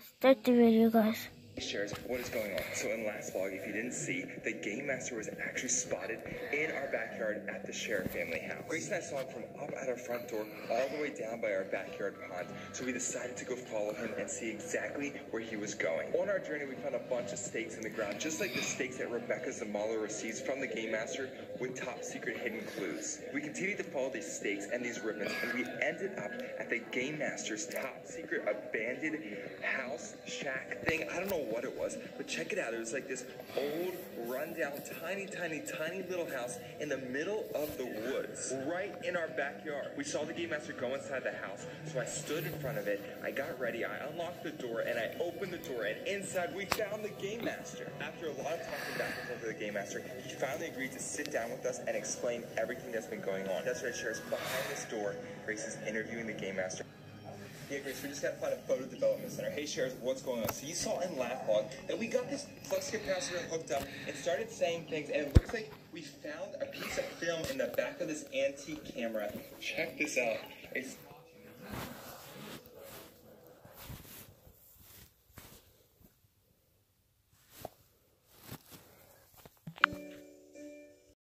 Start the video, guys. Shares what is going on. So in last vlog, if you didn't see, the game master was actually spotted in our backyard at the Sharer family house. Grace and I saw him from up at our front door all the way down by our backyard pond. So we decided to go follow him and see exactly where he was going. On our journey, we found a bunch of stakes in the ground, just like the stakes that Rebecca Zamolo receives from the game master with top secret hidden clues. We continued to follow these stakes and these ribbons, and we ended up at the game master's top secret abandoned house shack thing. I don't know what it was, but check it out. It was like this old, rundown, tiny, tiny, tiny little house in the middle of the woods, right in our backyard. We saw the game master go inside the house, so I stood in front of it. I got ready, I unlocked the door, and I opened the door, and inside we found the game master. After a lot of talking back and forth with the game master, he finally agreed to sit down with us and explain everything that's been going on. That's right, Shares. Behind this door, Grace is interviewing the game master. Yeah, Grace, we just got to find a photo development center. Hey, Shares, what's going on? So you saw in Laugh Log that we got this flux capacitor hooked up and started saying things, and it looks like we found a piece of film in the back of this antique camera. Check this out. It's